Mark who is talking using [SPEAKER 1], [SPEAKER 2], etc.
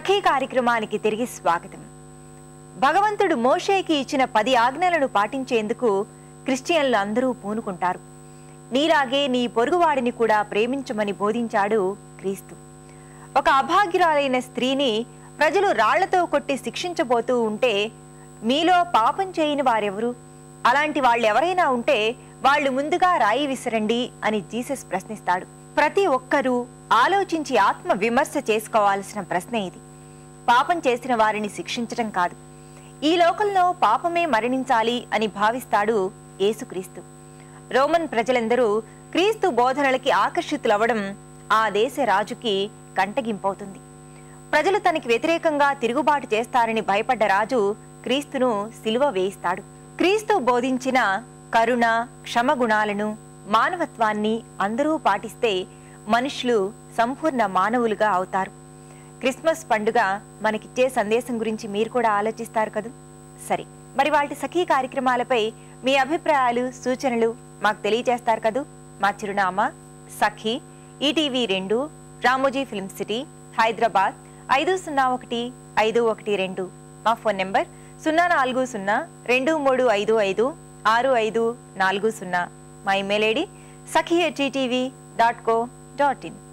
[SPEAKER 1] సఖీ కార్యక్రమానికి తిరిగి స్వాగతం. భగవంతుడు మోషేకి ఇచ్చిన పది ఆజ్ఞలను పాటించేందుకు క్రిస్టియన్లు అందరూ పూనుకుంటారు. నీలాగే నీ పొరుగువాడిని కూడా ప్రేమించమని బోధించాడు క్రీస్తు. ఒక అభాగ్యురాలైన స్త్రీని ప్రజలు రాళ్ళతో కొట్టి శిక్షించబోతూ ఉంటే మీలో పాపం చేయని వారెవరు? అలాంటి వాళ్ళెవరైనా ఉంటే వాళ్ళు ముందుగా రాయి విసరండి అని జీసస్ ప్రశ్నిస్తాడు. ప్రతి ఒక్కరూ ఆలోచించి ఆత్మ విమర్శ చేసుకోవాల్సిన ప్రశ్న ఇది. పాపం చేసిన వారిని శిక్షించటం కాదు. ఈ లోకంలో పాపమే మరణించాలి అని భావిస్తాడు యేసుక్రీస్తు. రోమన్ ప్రజలందరూ క్రీస్తు బోధనలకి ఆకర్షితులవ్వడం ఆ దేశ రాజుకి కంటగింపవుతుంది. ప్రజలు తనకి వ్యతిరేకంగా తిరుగుబాటు చేస్తారని భయపడ్డ రాజు క్రీస్తును సిలువ వేయిస్తాడు. క్రీస్తు బోధించిన కరుణ క్షమగుణాలను మానవత్వాన్ని అందరూ పాటిస్తే మనుషులు సంపూర్ణ మానవులుగా అవుతారు. క్రిస్మస్ పండుగ మనకిచ్చే సందేశం గురించి మీరు కూడా ఆలోచిస్తారు కదా? సరే మరి వాటి సఖీ కార్యక్రమాలపై మీ అభిప్రాయాలు సూచనలు మాకు తెలియజేస్తారు కదూ? మా చిరునామా సఖీ ఈటీవీ రెండు రామోజీ ఫిల్మ్ సిటీ హైదరాబాద్ ఐదు సున్నా ఒకటి ఐదు ఒకటి రెండు. మా ఫోన్ నెంబర్ సున్నా నాలుగు సున్నా రెండు మూడు ఐదు ఐదు ఆరు ఐదు నాలుగు సున్నా. మా email ID Sakhi dot co dot in.